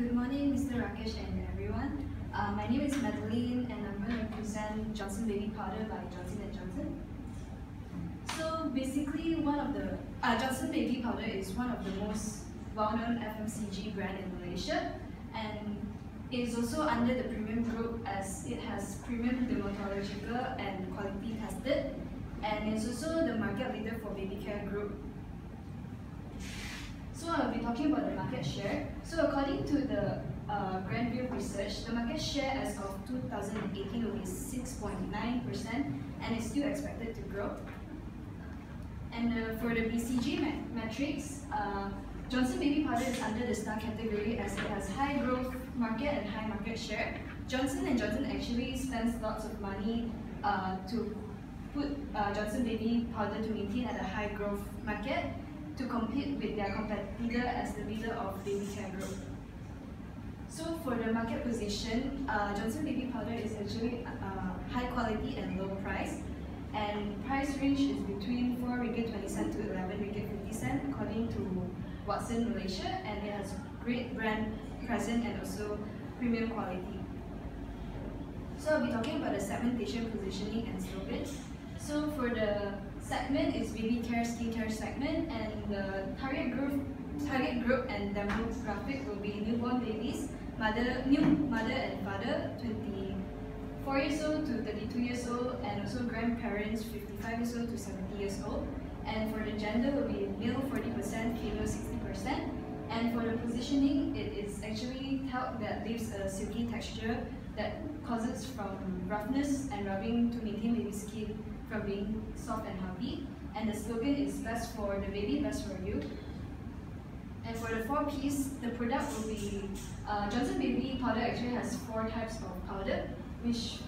good morning, Mr. Rakesh and everyone. Uh, my name is Madeline and I'm going to present Johnson Baby Powder by Johnson & Johnson. So basically, one of the uh, Johnson Baby Powder is one of the most well-known FMCG brand in Malaysia and it is also under the premium group as it has premium dermatological and quality tested and it's also the market leader for baby care group so I'll be talking about the market share. So according to the uh, Grand View Research, the market share as of 2018 will be 6.9% and it's still expected to grow. And uh, for the BCG matrix, uh, Johnson Baby Powder is under the star category as it has high growth market and high market share. Johnson & Johnson actually spends lots of money uh, to put uh, Johnson Baby Powder to maintain at a high growth market to compete with their competitor as the leader of baby care group. So for the market position, uh, Johnson Baby Powder is actually uh, high quality and low price. And price range is between 4 ringgit 20 cent to 11 ringgit 50 cent according to Watson Malaysia and it has great brand presence and also premium quality. So I'll be talking about the segmentation, positioning and slogan. So for the segment is baby care, skincare segment, and the target group, target group and demographic will be newborn babies, mother, new mother and father, 24 years old to 32 years old, and also grandparents, 55 years old to 70 years old. And for the gender will be male 40%, female 60%. And for the positioning, it is actually talc that leaves a silky texture that causes from roughness and rubbing to maintain baby skin from being soft and healthy. And the slogan is best for the baby, best for you. And for the four Ps, the product will be uh, Johnson Baby powder actually has four types of powder, which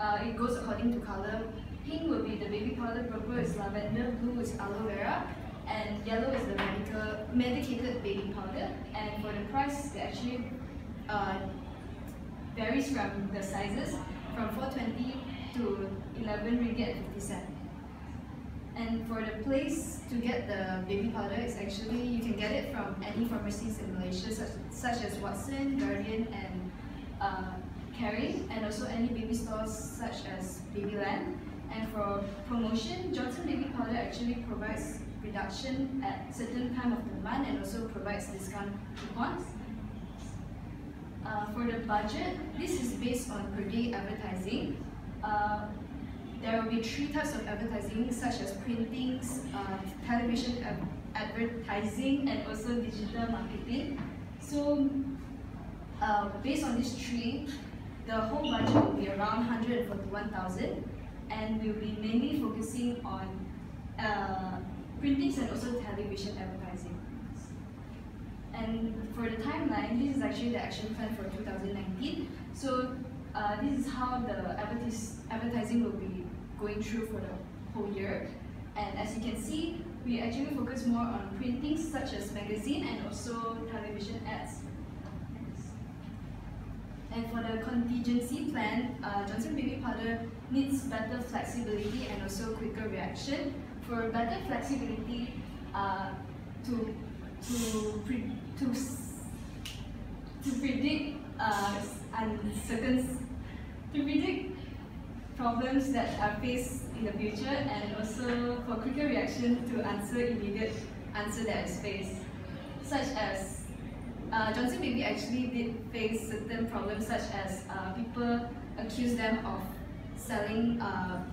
uh, it goes according to color. Pink will be the baby powder, purple is lavender, blue is aloe vera, and yellow is the medicated baby powder. And for the price, it actually uh, varies from the sizes from 420 to 11 ringgit 50 cent. And for the place to get the baby powder is actually, you can get it from any pharmacies in Malaysia such, such as Watson, Guardian and uh, and also any baby stores such as Babyland. And for promotion, Johnson Baby Powder actually provides reduction at certain time of the month and also provides discount coupons. Uh, for the budget, this is based on per day advertising. Uh, there will be three types of advertising such as printings, uh, television advertising and also digital marketing. So uh, based on these three, the whole budget will be around 141,000 and we'll be mainly focusing on uh, printings and also television advertising. And for the timeline, this is actually the action plan for 2019. So uh, this is how the advertising will be going through for the whole year. And as you can see, we actually focus more on printing such as magazine and also television ads. And for the contingency plan, uh, Johnson Baby Powder needs better flexibility and also quicker reaction. For better flexibility, uh, to to pre to to predict uh, uncertain to predict problems that are faced in the future and also for quicker reaction to answer immediate answer that is faced, such as uh, Johnson Baby actually did face certain problems such as uh, people accuse them of selling uh,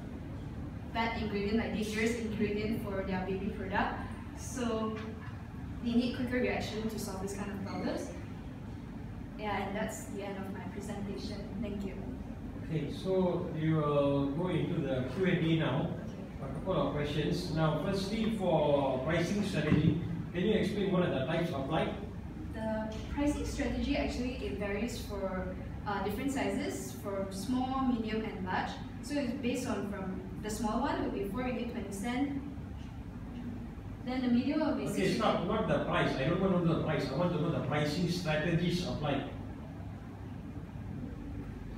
bad ingredient, like dangerous ingredient for their baby product. So they need quicker reaction to solve this kind of problems. Yeah, and that's the end of my presentation. Thank you. Okay, so we will go into the Q&A now. A couple of questions. Now, firstly, for pricing strategy, can you explain what are the types of light the pricing strategy actually it varies for uh, different sizes for small, medium and large. So it's based on from the small one will be 4 ringgit 20 cent. Then the be Okay, it's not, the price. I don't want to know the price. I want to know the pricing strategies applied.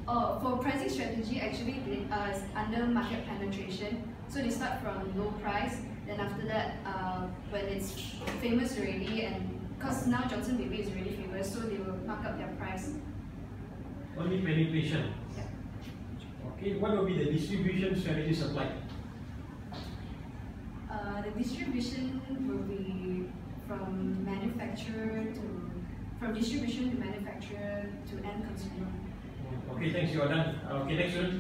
Oh, for pricing strategy, actually, uh, under market penetration. So they start from low price, then after that, uh, when it's famous already and Because now Johnson Baby is really famous, so they will mark up their price. Only penetration. Yeah. Okay, what will be the distribution strategies applied? Uh, the distribution will be from manufacturer to from distribution to manufacturer to end consumer. Okay, thanks, you are done. Okay, next one.